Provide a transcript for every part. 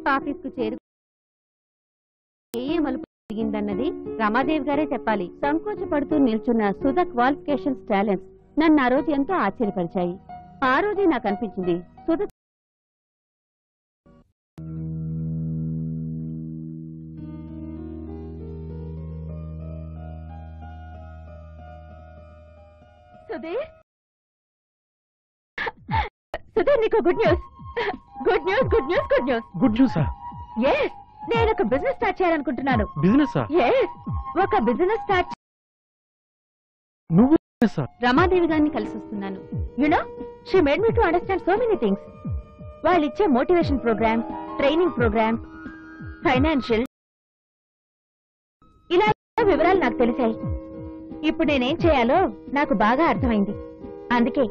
Post ఆఫీస్కు చేరు ఏ మలుపు తిరిగిందన్నది రమాదేవి గారే చెప్పాలి. సంకోచపడుతూ నిల్చున్న సుధ క్వాలిఫికేషన్స్ టాలెంట్స్ నన్ను ఆ రోజు ఎంతో ఆశ్చర్యపరిచాయి. ఆ రోజే నాకు అనిపించింది సుధ సుధీర్ సుధీర్ నీకు good news. Good news good news good news good న్యూసా yes నేను ఒక బిజినెస్ స్టార్ట్ చేయాలనుకుంటున్నాను. బిజినెసా ఎస్ ఒక బిజినెస్ స్టార్ట్ నువ్వు? రమాదేవి గారిని కలిసి వస్తున్నాను. You know she made me to understand so many things వాళ్ళు ఇచ్చే motivation programs training programs financial ఇలా వివరాలు నాకు తెలిసాయి. ఇప్పుడు నేనేం చేయాలో నాకు బాగా అర్థమైంది. అందుకే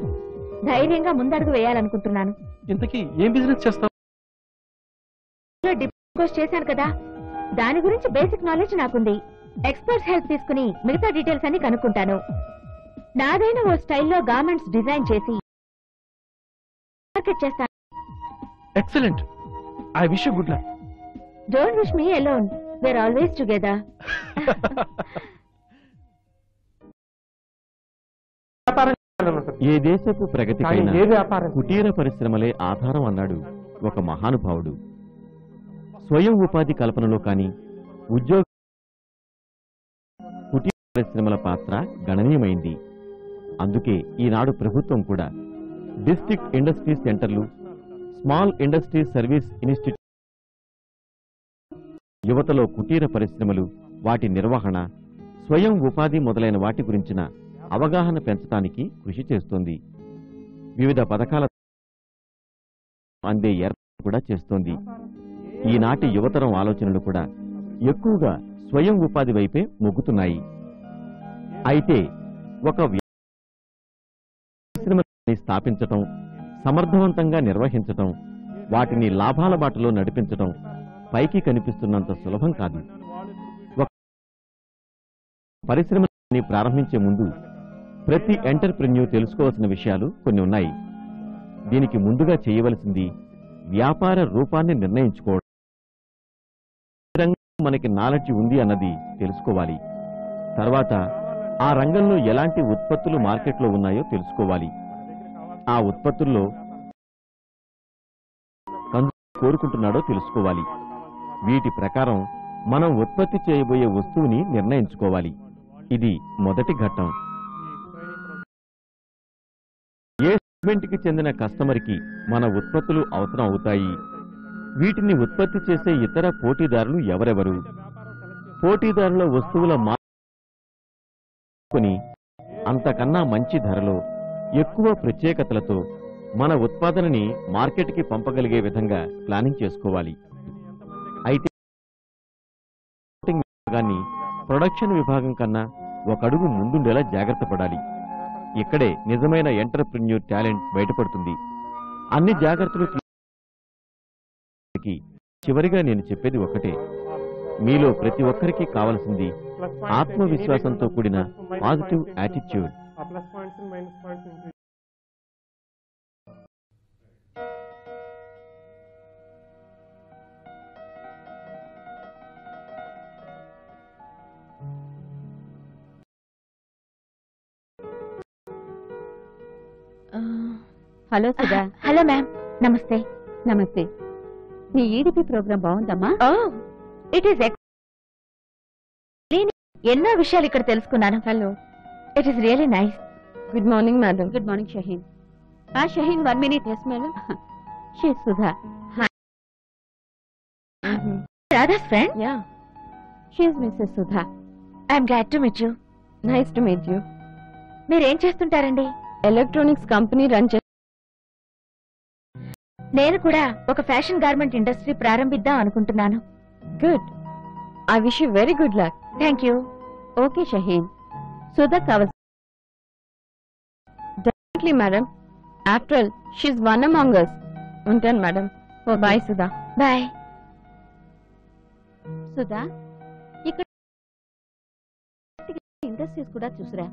ధైర్యంగా ముందడుగు వేయాలనుకుంటున్నాను. ఇంతకీ ఏం బిజినెస్ చేస్తావు? డిప్లొమా కోర్స్ చేశాను కదా. దాని గురించి బేసిక్ నాలెడ్జ్ నాకుంది. ఎక్స్పర్ట్స్ హెల్ప్ తీసుకుని మిగతా డీటెయిల్స్ అన్ని కనుక్కుంటాను. నాదైన ఓ స్టైల్లో గార్మెంట్స్ డిజైన్ చేసి మార్కెట్ చేస్తాను. Excellent I wish good luck don't wish me alone we're always together ఏ దేశపు ప్రగతికైనా ఏ వ్యాపారం? కుటీర పరిశ్రమలే ఆధారం అన్నాడు ఒక మహానుభావుడు. స్వయం ఉపాధి కల్పనలో కాని ఉద్యోగ కుటీర పరిశ్రమల పాత్ర గణనీయమైంది. అందుకే ఈనాడు ప్రభుత్వం కూడా డిస్ట్రిక్ట్ ఇండస్ట్రీ సెంటర్లు స్మాల్ ఇండస్ట్రీ సర్వీస్ ఇన్స్టిట్యూట్ యువతలో కుటీర పరిశ్రమలు వాటి నిర్వహణ స్వయం ఉపాధి మొదలైన వాటి గురించిన అవగాహన పెంచడానికి కృషి చేస్తోంది. వివిధ పథకాల అందే ఏర్పాటు కూడా చేస్తోంది. ఈనాటి యువతరం ఆలోచనలు కూడా ఎక్కువగా స్వయం ఉపాధి వైపే మొగ్గుతున్నాయి. అయితే ఒక పరిశ్రమని స్థాపించటం సమర్థవంతంగా నిర్వహించటం వాటిని లాభాల బాటలో నడిపించటం పైకి కనిపిస్తున్నంత సులభం కాదు. ఒక పరిశ్రమని ప్రారంభించే ముందు ప్రతి ఎంటర్ప్రెన్యూర్ తెలుసుకోవాల్సిన విషయాలు కొన్ని ఉన్నాయి. దీనికి ముందుగా చేయవలసింది వ్యాపార రూపాన్ని నిర్ణయించుకోవడం. మనకి నాలెడ్జ్ ఉంది అన్నది తెలుసుకోవాలి. తర్వాత ఆ రంగంలో ఎలాంటి ఉత్పత్తులు మార్కెట్లో ఉన్నాయో తెలుసుకోవాలి. ఆ ఉత్పత్తుల్లో కోరుకుంటున్నాడో తెలుసుకోవాలి. వీటి ప్రకారం మనం ఉత్పత్తి చేయబోయే వస్తువుని నిర్ణయించుకోవాలి. ఇది మొదటి ఘట్టం. కి చెందిన కస్టమర్కి మన ఉత్పత్తులు అవసరం అవుతాయి. వీటిని ఉత్పత్తి చేసే ఇతర పోటీదారులు ఎవరెవరు? పోటీదారుల వస్తువుల మార్కొని అంతకన్నా మంచి ధరలో ఎక్కువ ప్రత్యేకతలతో మన ఉత్పాదనని మార్కెట్కి పంపగలిగే విధంగా ప్లానింగ్ చేసుకోవాలి. అయితే విభాగాన్ని ప్రొడక్షన్ విభాగం కన్నా ఒక అడుగు ముందుండేలా జాగ్రత్త పడాలి. ఇక్కడే నిజమైన ఎంటర్ప్రెన్యూర్ టాలెంట్ బయటపడుతుంది. అన్ని జాగ్రత్తలు చివరిగా నేను చెప్పేది ఒకటే. మీలో ప్రతి ఒక్కరికి కావలసింది ఆత్మవిశ్వాసంతో కూడిన positive attitude hello Sudha. Hello ma'am. నమస్తే. నమస్తే. నీ ఈడిపి ప్రోగ్రాం బాగుందమ్మా? ఇట్ ఈస్ ఎన్నో విషయాలు ఇక్కడ తెలుసుకున్నాను. Hello. It is really nice. Good morning madam. Good morning Shaheen. ఆ Shaheen one minute. Yes madam. She Sudha. Radha's friend yeah. She's Mrs Sudha. I'm glad to meet you. Nice to meet you. మీరేం చేస్తుంటారండి? Electronics company run నేను కూడా ఒక fashion garment industry ప్రారంభిద్దాం అనుకుంటున్నాను. Good. I wish you very good luck. Thank you. Okay Shaheen. Sudha కావాలి definitely madam after all she's one among us ఉంటాను madam oh bye Sudha. Bye Sudha ఇక్కడ industries కూడా చూసురా.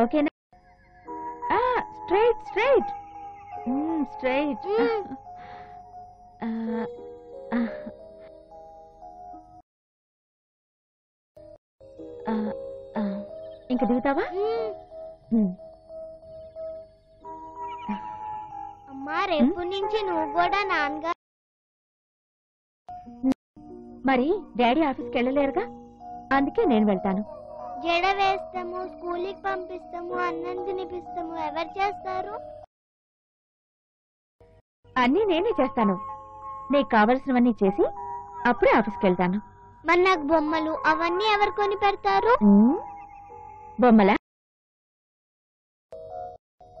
ఓకేనా? Straight straight. స్ట్రైట్. ఇంకా దిగుతావా? మ్మ్. అమ్మా రేపు నుంచి నువ్వు కూడా నాన్నగారు మరి డాడీ ఆఫీస్కి వెళ్ళలేరుగా? అందుకే నేను వెళ్తాను. జడ వేస్తాము స్కూల్కి పంపిస్తాము అన్నం తినిపిస్తాము. ఎవరు చేస్తారు? అన్నీ నేనే చేస్తాను. నీకు కావలసినవన్నీ చేసి అప్పుడే ఆఫీస్కి వెళ్తాను. మరి నాకు బొమ్మలు అవన్నీ ఎవరు కొని పెడతారు? మ్మ్. బొమ్మలా?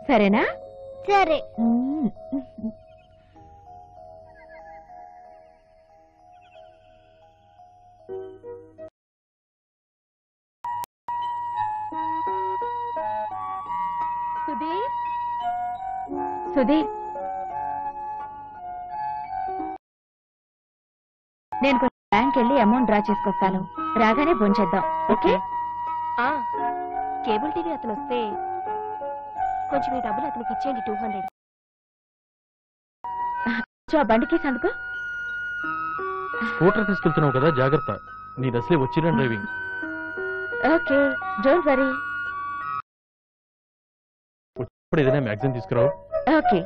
సరేనా? సరే. సుధీర్ నేను కొంచెం బ్యాంక్ వెళ్ళి అమౌంట్ డ్రా చేసుకొస్తాను. రాగానే భోంచేద్దాం ఓకే? కేబుల్ టీవీ అతను వస్తే కొంచెం ఈ డబ్బులు అతనికి ఇచ్చేయండి టూ హండ్రెడ్ ఆ బండికి సందుకో స్కూటర్ తీసుకెళ్తున్నావు కదా జాగ్రత్త. నీ అసలే వచ్చిన డ్రైవింగ్ ఓకే డోంట్ వరీ ఇప్పుడు ఏదైనా మ్యాగజైన్ తీసుకురావు. ఓకే.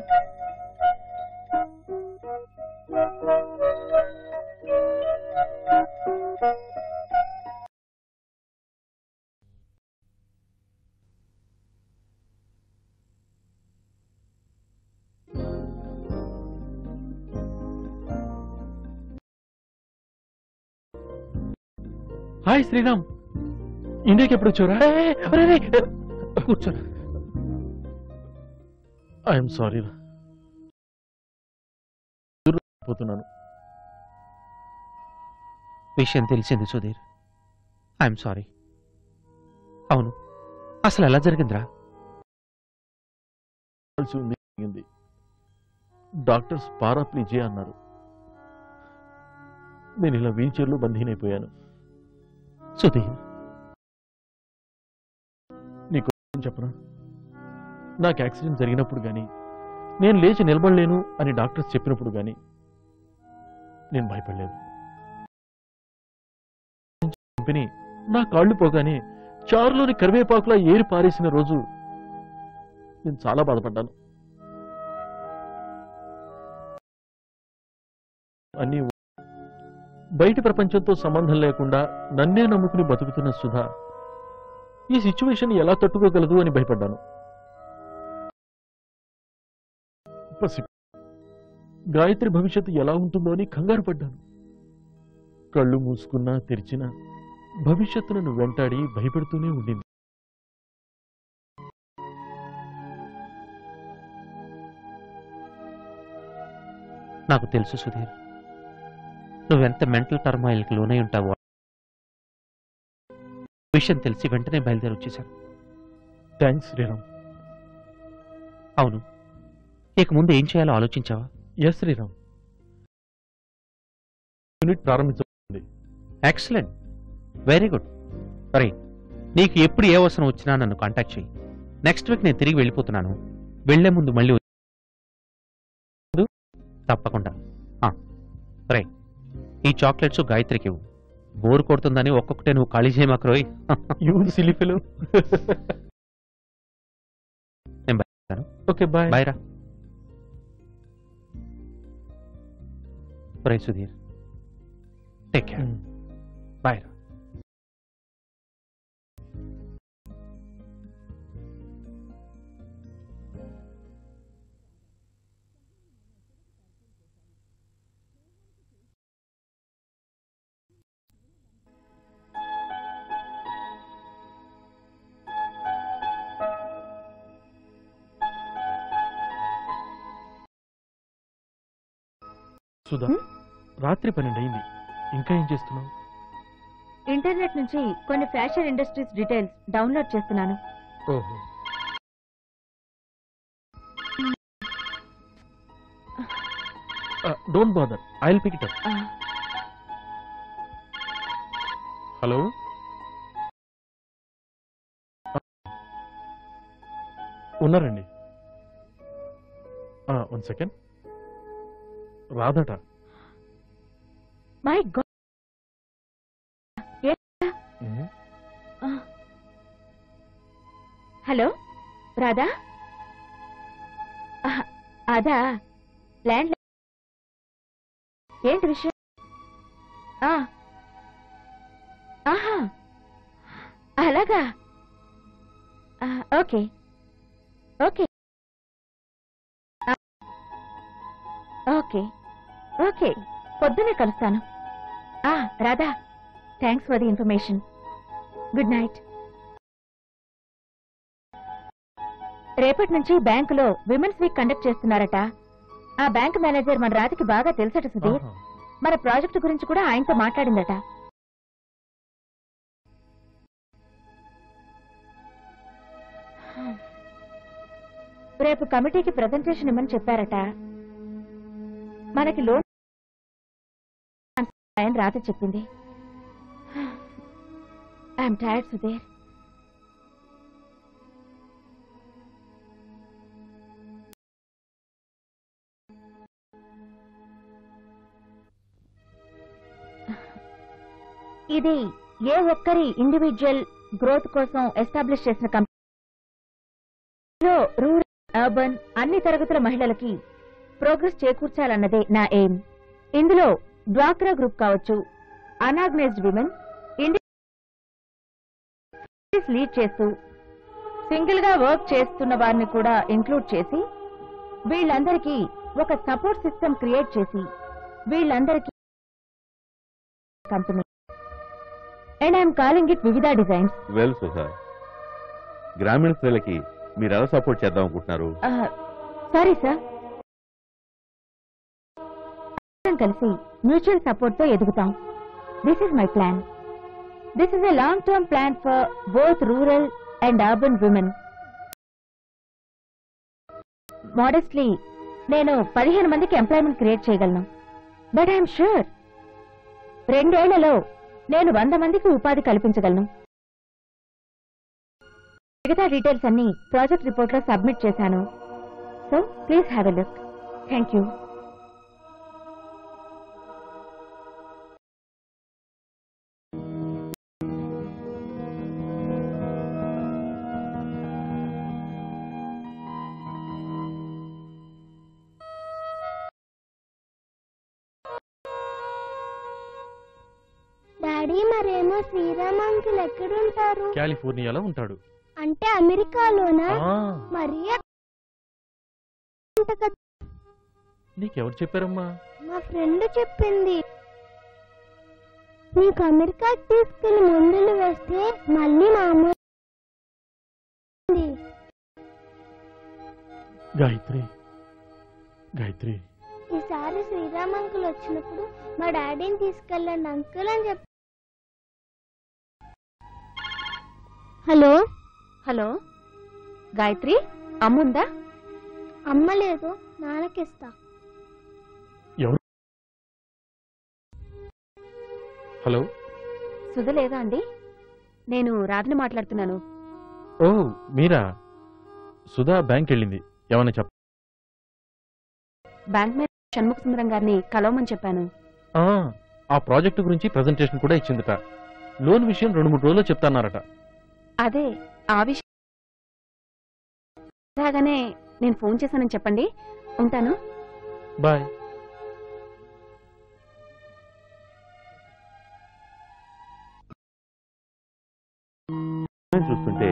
హాయ్ శ్రీరామ్. ఇండియాకి ఎప్పుడు వచ్చారా కూర్చో. I'm sorry. పోతున్నాను విషయం తెలిసింది సుధీర్. I'm sorry. అవును. అసలు ఎలా జరిగిందిరా? డాక్టర్స్ పారాప్లీజే అన్నారు. నేను ఇలా వీల్చైర్లో అయిపోయాను సుధీర్. నీకు చెప్పనా? నాకు యాక్సిడెంట్ జరిగినప్పుడు కానీ నేను లేచి నిలబడలేను అని డాక్టర్స్ చెప్పినప్పుడు కానీ నేను భయపడలేదు. కంపెనీ నా కాళ్ళు పోగానే చారులోని కరివేపాకులా ఏరి పారేసిన రోజు నేను చాలా బాధపడ్డాను. అన్నీ బయటి ప్రపంచంతో సంబంధం లేకుండా నన్నే నమ్ముకుని బతుకుతున్న సుధా ఈ సిచ్యువేషన్ ఎలా తట్టుకోగలదు అని భయపడ్డాను. పసి గాయత్రి భవిష్యత్తు ఎలా ఉంటుందో అని కంగారు పడ్డాను. కళ్ళు మూసుకున్నా తెరిచినా భవిష్యత్తు నన్ను వెంటాడి భయపెడుతూనే ఉండింది. నాకు తెలుసు సుధీర్. నువ్వెంత మెంటల్ టర్మాయిల్కి లోనై ఉంటావో విషయం తెలిసి వెంటనే బయలుదేరి వచ్చేశాను. థ్యాంక్స్ శ్రీరామ్ అవును. ఇక ముందు ఏం చేయాలో ఆలోచించావా? ఎస్ శ్రీరామ్ యూనిట్ ప్రారంభించ ఎక్సలెంట్ వెరీ గుడ్ రే నీకు ఎప్పుడు ఏ అవసరం వచ్చినా నన్ను కాంటాక్ట్ చేయి నెక్స్ట్ వీక్ నేను తిరిగి వెళ్ళిపోతున్నాను. వెళ్ళే ముందు మళ్ళీ తప్పకుండా. రే ఈ చాక్లెట్స్ గాయత్రికి ఇవ్వు. బోర్ కొడుతుందని ఒక్కొక్కటే నువ్వు ఖాళీ చేయమాకరోయ్ యూ సిలీ ఫిలిం నేను బయలుదేరాను. ఓకే బాయ్ బాయ్ రా. రే సుధీర్ టేక్ కేర్ బాయ్ రా సుధా రాత్రి పన్నెండు అయింది. ఇంకా ఏం చేస్తున్నావు? ఇంటర్నెట్ నుంచి కొన్ని ఫ్యాషన్ ఇండస్ట్రీస్ డీటెయిల్స్ డౌన్లోడ్ చేస్తున్నాను. ఓహో. Don't bother I will pick it up hello ఉన్నారండి. వన్ సెకండ్ రాదట మై గాడ్. హలో రాధా అదా ల్యాండ్ ఏంటి విషయం. ఆహా అలాగా ఓకే ఓకే ఓకే ఓకే పొద్దునే కలుస్తాను. Radha. Thanks for the information good night రేపటి నుంచి బ్యాంకులో విమెన్స్ వీక్ కండక్ట్ చేస్తున్నారట. ఆ బ్యాంక్ మేనేజర్ మన రాధికి బాగా తెలుసట సుధీర్. మన ప్రాజెక్టు గురించి కూడా ఆయనతో మాట్లాడిందట. రేపు కమిటీకి ప్రజెంటేషన్ ఇమ్మని చెప్పారట. మనకి లోన్ ఆయన రాత్రి చెప్పింది. I'm tired Sudheer. ఇది ఏ ఒక్కరి ఇండివిజువల్ గ్రోత్ కోసం ఎస్టాబ్లిష్ చేసిన కంపెనీ రూరల్ అర్బన్ అన్ని తరగతుల మహిళలకి ప్రోగ్రెస్ చేకూర్చాలన్నదే నా ఎయిమ్ ఇందులో డ్వాక్రా గ్రూప్ కావచ్చు. అనార్గనైజ్డ్ విమెన్ ఇండస్ట్రీస్ లీడ్ చేస్తూ సింగిల్గా వర్క్ చేస్తున్న వారిని కూడా ఇంక్లూడ్ చేసి వీళ్ళందరికీ ఒక సపోర్ట్ సిస్టమ్ క్రియేట్ చేసి వీళ్ళందరికీ company. And I'm calling it వివిధ డిజైన్స్ వెల్ సుధా గ్రామీణ స్త్రీలకి మీరు ఎలా సపోర్ట్ చేద్దాం అనుకుంటున్నారు? సారీ సార్ కలిసి మ్యూచువల్ సపోర్ట్తో ఎదుగుతాం. This is my plan this is a long term plan for both rural and urban women modestly నేను పదిహేను మందికి ఎంప్లాయ్మెంట్ క్రియేట్ చేయగలను. బట్ ఐఎమ్ షూర్ రెండేళ్ళలో నేను వంద మందికి ఉపాధి కల్పించగలను. మిగతా డీటెయిల్స్ అన్ని ప్రాజెక్ట్ రిపోర్ట్లో సబ్మిట్ చేశాను. So please have a look thank you మరేమో శ్రీరామ్ అంకుల్ ఎక్కడుంటారు? కాలిఫోర్నియాలో ఉంటాడు. అంటే అమెరికాలోనా? మరి నీకెవరు చెప్పారమ్మా? మా ఫ్రెండ్ చెప్పింది. నీకు అమెరికాకి తీసుకెళ్ళి మందులు వేస్తే మళ్ళీ మామూలు గాయత్రి గాయత్రి. ఈసారి శ్రీరామ్ అంకుల్ వచ్చినప్పుడు మా డాడీని తీసుకెళ్ళండి అంకుల్ అని చెప్పి హలో? హలో? గాయత్రి? అమ్ముందా? అమ్మ లేదు నాన్నకిస్తా. ఎవరు? హలో? సుధ లేదా అండి? నేను రాధని మాట్లాడుతున్నాను. ఓ మీరా? సుధా బ్యాంక్ వెళ్ళింది. ఏమన్నా చెప్ప బ్యాంక్ మేనేజర్ షణ్ముఖ సుందరం గారిని కలవమని చెప్పాను. ఆ, ఆ ప్రాజెక్టు గురించి ప్రజెంటేషన్ కూడా ఇచ్చిందట. లోన్ విషయం రెండు మూడు రోజుల్లో చెప్తాన్నారట. అదే ఆ విషయం రాగానే నేను ఫోన్ చేశానని చెప్పండి. ఉంటాను. బాయ్. చూస్తుంటే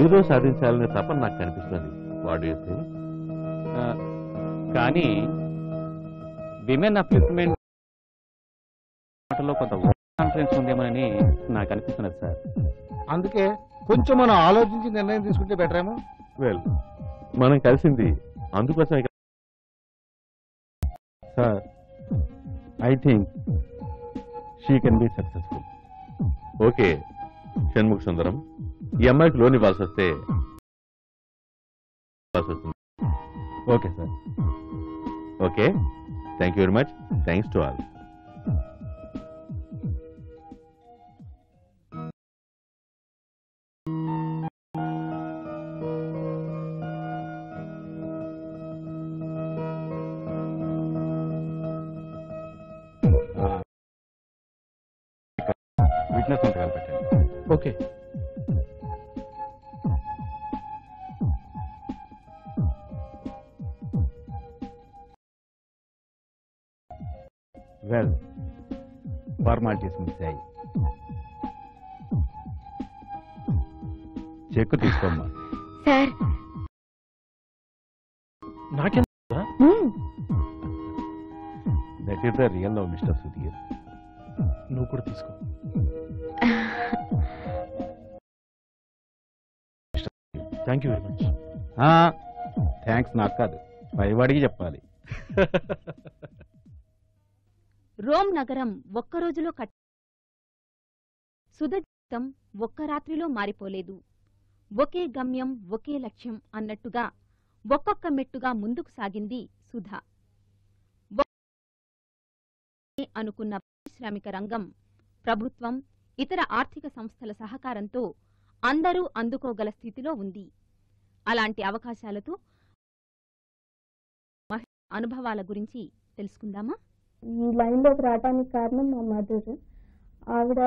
ఏదో సాధించాలనే తపన నాకు కనిపిస్తుంది. వాడు వేస్తే కానీ విమెన్ అప్లిస్మెంట్ మాటలో కొంత కాన్ఫిడెన్స్ ఉందేమోనని నాకు అనిపిస్తున్నది సార్. అందుకే కొంచెం మనం ఆలోచించి నిర్ణయం తీసుకుంటే బెటర్ ఏమో? వెల్ మనం కలిసింది అందుకోసమే కదా. Sir I think she can be successful okay Shanmukha Sundaram. ఈ అమ్మాయికి లోన్ ఇవ్వాల్సి వస్తే ఇవ్వాల్సి వస్తుంది. Okay sir okay thank you very much thanks to all okay. Well formalities miss అయ్యి చెక్కు తీసుకోమ్మా సార్ నాకేం that is the real love mister Sudheer నువ్వు కూడా తీసుకో. Thank you very much thanks నాకు కాదు. పైవాడికి చెప్పాలి. రోమ్ నగరం ఒక్క రోజులో కట్ సుధ జీవితం ఒక్క రాత్రిలో మారిపోలేదు. ఒకే గమ్యం ఒకే లక్ష్యం అన్నట్టుగా ఒక్కొక్క మెట్టుగా ముందుకు సాగింది సుధ. అనుకున్న పారిశ్రామిక రంగం ప్రభుత్వం ఇతర ఆర్థిక సంస్థల సహకారంతో అందరూ అందుకోగల స్థితిలో ఉంది. అలాంటి అవకాశాలతో మహిళ అనుభవాల గురించి తెలుసుకుందామా? ఈ లైన్లోకి రావడానికి కారణం మా మదర్. ఆవిడ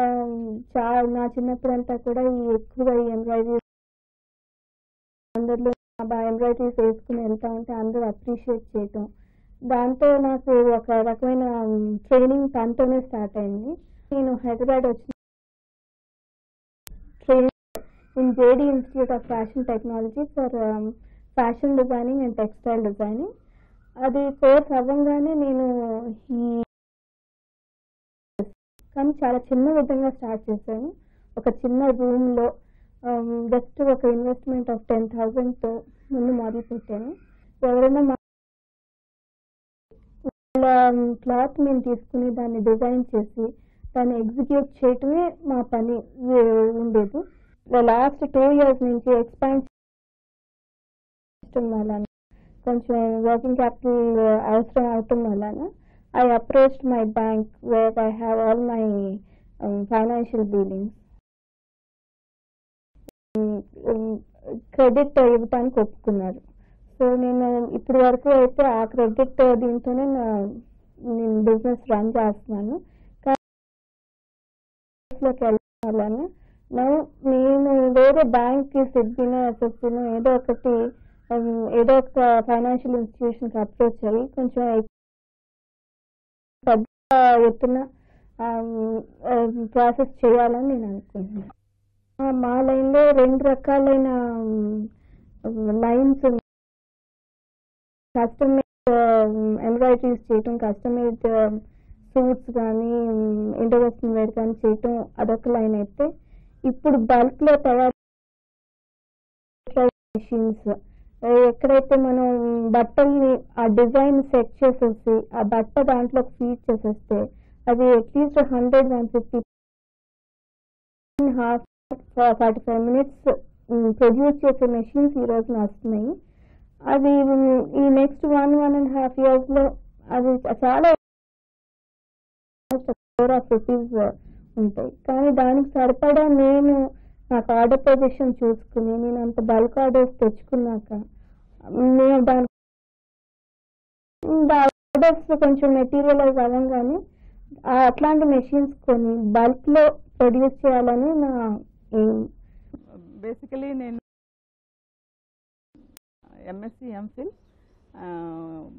చాలా నా చిన్నప్పుడంతా కూడా ఈ ఎక్కువగా ఈ ఎంబ్రాయిడరీ అందరిలో ఎంబ్రాయిడరీస్ వేసుకుని వెళ్తా ఉంటే అందరూ అప్రిషియేట్ చేయటం. దాంతో నాకు ఒక రకమైన ట్రైనింగ్ తనతోనే స్టార్ట్ అయింది. నేను హైదరాబాద్ వచ్చిన training in JD institute of fashion technology for fashion designing and textile designing అది కోర్స్ అవ్వగానే నేను ఈ కానీ చాలా చిన్న విధంగా స్టార్ట్ చేశాను. ఒక చిన్న రూమ్లో జస్ట్ um, ఒక ఇన్వెస్ట్మెంట్ ఆఫ్ టెన్ థౌజండ్తో ముందు మొదలు పెట్టాను ఎవరైనా మా um, క్లాత్ మేము తీసుకుని దాన్ని డిజైన్ చేసి దాన్ని ఎగ్జిక్యూట్ చేయటమే మా పని ఉండేది. లాస్ట్ టూ ఇయర్స్ నుంచి ఎక్స్పాన్షన్ వలన కొంచెం వర్కింగ్ క్యాపిటల్ uh, అవసరం అవటం వలన I approached my bank where I have all my financial dealings credit ఇవ్వటానికి ఒప్పుకున్నారు. సో నేను ఇప్పటి వరకు అయితే ఆ క్రెడిట్ దీంతోనే నా నేను బిజినెస్ రన్ చేస్తున్నాను. కానీ వెళ్ళాలని నేను వేరే బ్యాంక్కి సిద్ధినో ఏదో ఒకటి ఏదో ఒక ఫైనాన్షియల్ ఇన్స్టిట్యూషన్కి అప్రోచ్ అయ్యి కొంచెం పెద్ద ఎత్తున ప్రాసెస్ చేయాలని నేను అనుకుంటున్నాను మా లైన్లో రెండు రకాలైన లైన్స్ కస్టమైజ్ ఎంబ్రాయిడరీస్ చేయటం కస్టమైజ్ సూట్స్ కానీ ఇండో వేర్ కానీ చేయటం అదొక లైన్ అయితే. ఇప్పుడు బల్క్లో తయారు మిషన్స్ ఎక్కడైతే మనం బట్టల్ని ఆ డిజైన్ సెట్ చేసేసి ఆ బట్ట దాంట్లో ఫీడ్ చేసేస్తే అది at least hundred one fifty half forty five minutes produce చేసే మెషిన్స్ ఈ రోజున వస్తున్నాయి. అది ఈ next one one and half ఇయర్స్లో అది చాలా ఫోర్ ఆఫ్ రూపీస్ ఉంటాయి. కానీ దానికి సరిపడా నేను నాకు ఆర్డర్ పొజిషన్ చూసుకుని నేను అంత బల్క్ ఆర్డర్స్ తెచ్చుకున్నాక నేను దాని ఆర్డర్స్ కొంచెం మెటీరియలైజ్ అవ్వగానే అట్లాంటి మెషిన్స్ కొని బల్క్లో ప్రొడ్యూస్ చేయాలని నా ఎయిమ్ బేసికలీ నేను ఎంఎస్సి ఎంఫిల్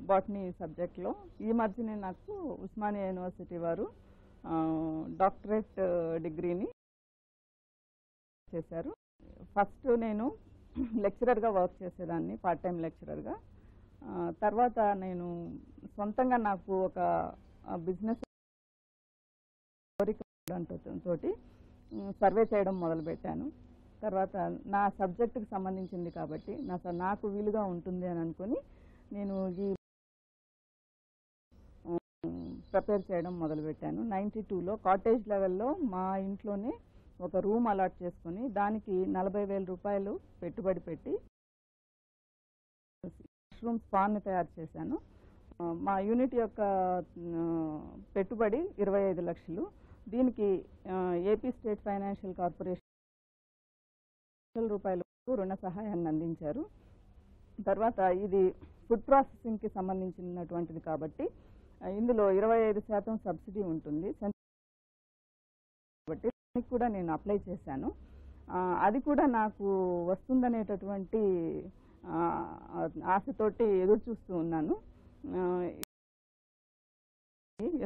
బాటనీ సబ్జెక్ట్లో ఈ మధ్యనే నాకు ఉస్మానియా యూనివర్సిటీ వారు డాక్టరేట్ డిగ్రీని చేశారు. ఫస్ట్ నేను లెక్చరర్గా వర్క్ చేసేదాన్ని పార్ట్ టైం లెక్చరర్గా. తర్వాత నేను సొంతంగా నాకు ఒక బిజినెస్ తోటి సర్వే చేయడం మొదలుపెట్టాను. తర్వాత నా సబ్జెక్టుకి సంబంధించింది కాబట్టి నా నాకు వీలుగా ఉంటుంది అని అనుకుని నేను ఈ ప్రిపేర్ చేయడం మొదలుపెట్టాను. నైంటీ టూలో కాటేజ్ లెవెల్లో మా ఇంట్లోనే ఒక రూమ్ అలాట్ చేసుకొని దానికి నలభై వేల రూపాయలు పెట్టుబడి పెట్టి మష్రూమ్ స్పాన్ని తయారు చేశాను. మా యూనిట్ యొక్క పెట్టుబడి ఇరవై ఐదు లక్షలు. దీనికి ఏపీ స్టేట్ ఫైనాన్షియల్ కార్పొరేషన్ లక్షల రూపాయలకు రుణ సహాయాన్ని అందించారు. తర్వాత ఇది ఫుడ్ ప్రాసెసింగ్కి సంబంధించినటువంటిది కాబట్టి ఇందులో ఇరవై ఐదు శాతం సబ్సిడీ ఉంటుంది. కాబట్టి దానికి కూడా నేను అప్లై చేశాను. అది కూడా నాకు వస్తుందనేటటువంటి ఆశతోటి ఎదురు చూస్తూ ఉన్నాను.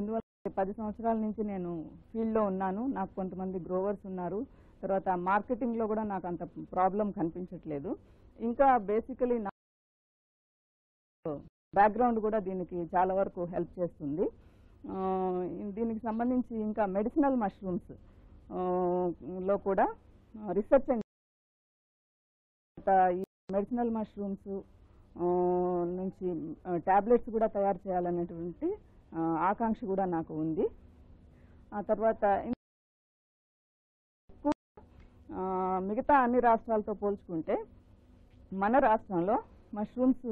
ఎందువల్ల పది సంవత్సరాల నుంచి నేను ఫీల్డ్లో ఉన్నాను. నాకు కొంతమంది గ్రోవర్స్ ఉన్నారు. తర్వాత మార్కెటింగ్లో కూడా నాకు అంత ప్రాబ్లం కనిపించట్లేదు. ఇంకా బేసికలీ నా బ్యాక్గ్రౌండ్ కూడా దీనికి చాలా వరకు హెల్ప్ చేస్తుంది. దీనికి సంబంధించి ఇంకా మెడిసినల్ మష్రూమ్స్లో కూడా రీసెర్చ్ అండ్ ఈ మెడిసినల్ మష్రూమ్స్ నుంచి టాబ్లెట్స్ కూడా తయారు చేయాలనేటువంటి ఆకాంక్ష కూడా నాకు ఉంది. ఆ తర్వాత మిగతా అన్ని రాష్ట్రాలతో పోల్చుకుంటే మన రాష్ట్రంలో మష్రూమ్స్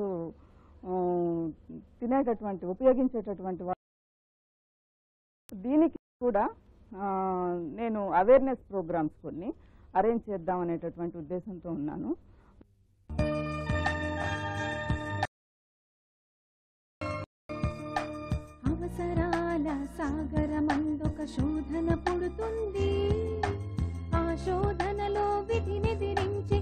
తినేటటువంటి ఉపయోగించేటటువంటి దీనికి కూడా నేను అవేర్నెస్ ప్రోగ్రామ్స్ కొన్ని అరేంజ్ చేద్దాం అనేటటువంటి ఉద్దేశంతో ఉన్నాను. అవసరాల సాగరమందొక శోధన పుడుతుంది. ఆ శోధనలో విధినెదిరించి